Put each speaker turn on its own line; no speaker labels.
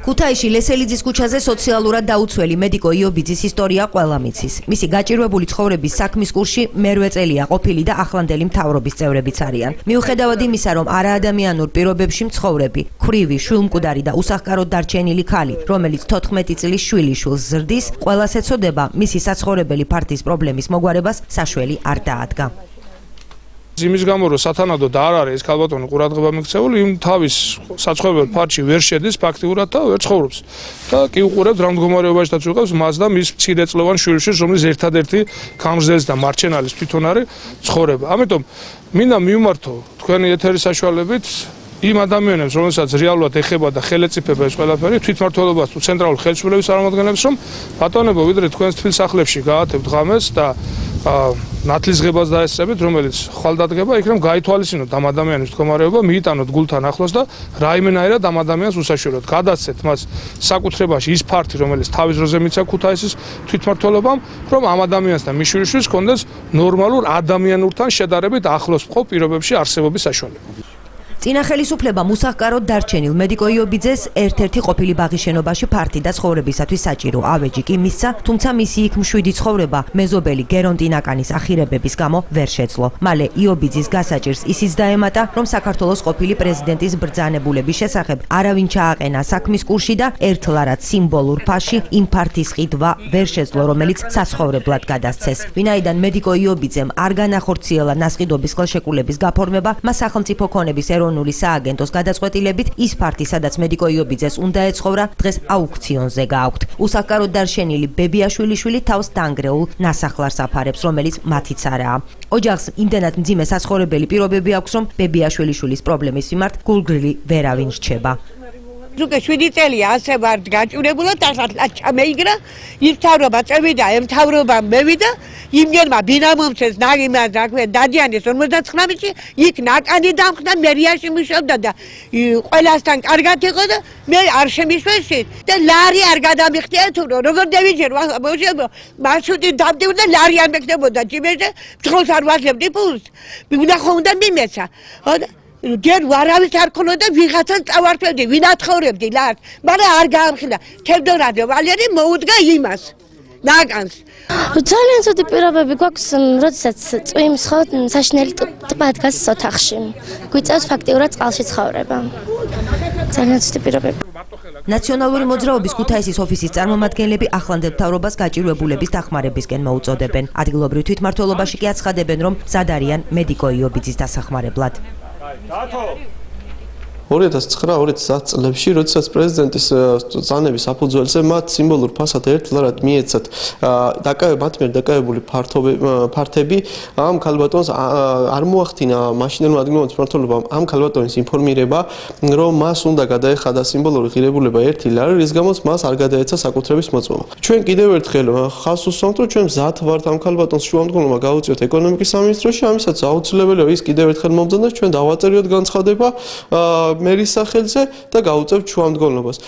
ქუთაისში ლესელიძის ქუჩაზე სოციალურად დაუცველი მედიკო იობიძის ისტორია ყველა მიცის. მისი გაჭირვებული ცხოვრების საქმის კურსში მერვე წელია ყოფილი და ახლანდელი მთავრობის წევრებიც არიან. მიუხედავად იმისა, რომ არაადამიანურ პირობებში მცხოვრები, ქრივი, შულმკვდარი და უსახკაროდ დარჩენილი ქალი, რომელიც 14 წლის შვილიშვილს ზრდის, ყველას ეცოდება მისი საცხოვრებელი ფართის პრობლემის მოგვარებას საშველი არ დაადგა.
იმის გამო რომ სათანადო და არ არის ეს ქალბატონი ყურადღება მიქცეული იმ თავის საცხოვრებელ ფარჩი ვერ შედის ფაქტიურად და ვერ ცხოვრობს. და კი უყურებთ რა მდგომარეობაშიც უყავს მას და მის მცირეწლოვან შვილიშვილს რომელიც ერთადერთი გამზელს და მარჩენალის თვითონ არის ცხოვრება. ამიტომ მინდა მიმართო თქვენი ეთერის საშუალებით იმ ადამიანებს, რომელსაც რეალურად ეხება და ხელეწიფება ეს ყველაფერი, თვითმართველობას თუ ცენტრალურ ხელისუფლების წარმომადგენლებს, რომ ბატონებო, ვიდრე თქვენს თბილ სახლებში გაათებთ ღამეს და ნათლისღებას დაესწრებით, რომელიც ხვალდადგება, იქ რომ გაითვალისწინოთ ამ ადამიანის მდგომარეობა, მიიტანოთ გულთან ახლოს და რაიმენაირად ამ ადამიანს უსაშუალოდ გადაცეთ მას საკუთრებაში ის ფართი, რომელიც თავის დროზე მიცა ქუთაისის თვითმართველობამ, რომ ამ ადამიანსთან მიშვილიშვილს კონდეს ნორმალურ ადამიანურთან შედარებით ახლოს მყოფ პირობებში არსებობის საშუალება.
წინა ხელისუფლება მუსახკაროდ დარჩენილ მედიკო იობიძეს ერთ-ერთი ყოფილი ბაღის შენობაში ფართი და ცხოვრებისათვის საჭირო ავეჯი კი მისცა, თუმცა მისი იქ მშვიდი ცხოვრება მეზობელი გერონტინაკანის ახირებების გამო ვერ შეძლო. მალე იობიძის გასაჭირს ისიც დაემატა, რომ საქართველოს ყოფილი პრეზიდენტის ბრძანებულების შესახებ არავინ ჩააყენა საქმის კურსში და ერთლარად სიმბოლურ ფაში იმ ფართის ყიდვა ვერ შეძლო, რომელიც საცხოვრებლად გადასცეს. ვინაიდან მედიკო იობიძემ არ განახორციელა ნასყიდობის ხელშეკრულების გაფორმება, მას სახელმწიფო ქონების ეროვნული ეროვნული სააგენტოს გადაწყვეტილებით ის ფარტი, სადაც მედიკო იობიძეს უნდა ეცხოვრა, დღეს აუქციონზე გააქვთ. უსახკაროდ დარშენილი ბებიაშვილიშვილი თავს დაנגრეულ ნასახლარს აფარებს, რომელიც მათიც არაა. ოჯახს იმდენად მძიმე საცხოვრებელი პირობები აქვს, რომ ბებიაშვილიშვილის პრობლემის მიმართ გულგრილი ვერავინ რჩება.
უკვე 7 წელია ასე ვარ გაჭირებულა და ჩამეიგრა იმთავრობა წევიდა ემთავრობა მევიდა იმგერმა ბინამომცეს ნაგიმა და ქვე დადიანის 59-ში იქ ნაკადი დამხდა მერიაში მუშაობდა და ყველასთან კარგად იყო და მე არ შემიშვეში და ლარი არ გადამიხდია თუ როგორ დავიჯერ მარშრუტი დავდივ და ლარი არ მეკდებოდა ჯიმეზე ფხოს არ ვაძლებდი ფულს. მიგნახო უნდა მიმეცა. ხო და ჯერ ვარავის არ ქონოდა ვიღაცას წავარფებდი, ვინ ათხოვრებდი ლარ, მაგრამ არ გაამხილა. თევდორადო ვალერი მოუდგა იმას. ნაკანს.
ძალიან ცუდი პირობები გვაქვს, როდესაც წვიმს ხო საშნელი ტბა დგას ოთახში. გვიწევს ფაქტიურად წყალში ცხოვრება. ძალიან ცუდი პირობები.
ნაციონალური მოძრაობის ქუთაისის ოფისის წარმომადგენლები ახლანდელ თავრობას გაჭირვებულების დახმარებისკენ მოუწოდებენ. ადგილობრივ თვითმართველობაში კი აცხადებენ, რომ ზადარიან მედიკო იობიძის დასახმარებლად.
打头。2009-2010 წლებში, როდესაც პრეზიდენტის ზანების საფუძველზე მათ სიმბოლურ ფასად ერთლარად მიეცათ დაკავე მათ მიერ დაკავებული ფართები ამ ქალბატონს არ მოახდინა მაშინელმა ადგილობრივ მმართველობამ ამ ქალბატონის ინფორმირება, რომ მას უნდა გადაეხადა სიმბოლური ღირებულება 1 ლარი, რის გამოც მას არ გადაეცა საკუთრების მოწმობა. ჩვენ კიდევ ერთხელ ხას უსვამთ, რომ ჩვენ მზად ვართ ამ ქალბატონს შუამდგომლობა გაუწიოთ ეკონომიკის სამინისტროში, ამისაც აუცილებელია ის კიდევ ერთხელ მომძანდეს ჩვენ დავაწერიოთ განცხადება მერის სახელზე და გაუწევთ შუამდგომლობას.